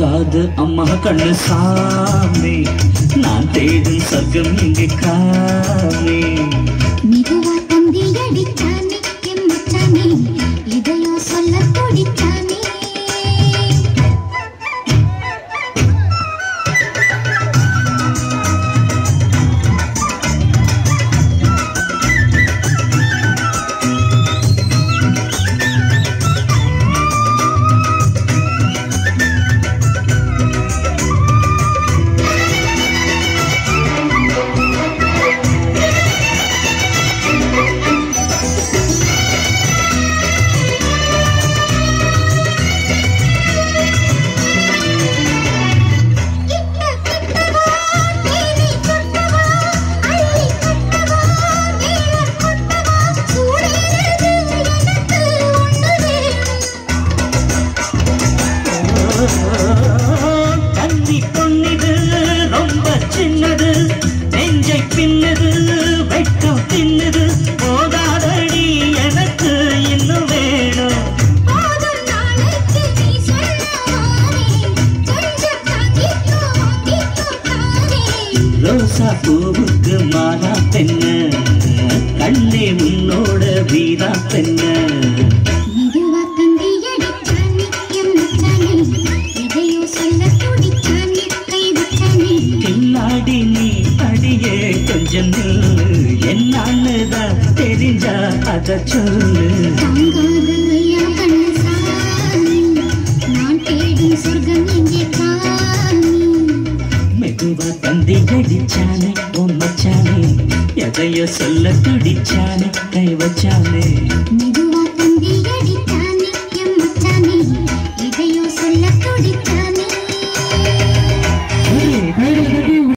தாங்காது அம்மா கண்ணு சாமி. நான் தேடும் சர்க்கம் இங்கே காமி. ரோசா பூவுக்கு மாலா பெண்ண. கண்ணே உன்னோட வீரா அடியே கொஞ்சம் நில்லு. என்னான்னு தான் தெரிஞ்சா அத சொல்லு. நான் தேடும் சொர்க்கம் மெதுவா தந்தி அடிச்சானே உன் மச்சானே. எதையோ சொல்ல துடிச்சானே கை வச்சானே. மெதுவா தந்தி அடிச்சானே என் மச்சானே. சொல்ல துடிச்சானே